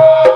Oh!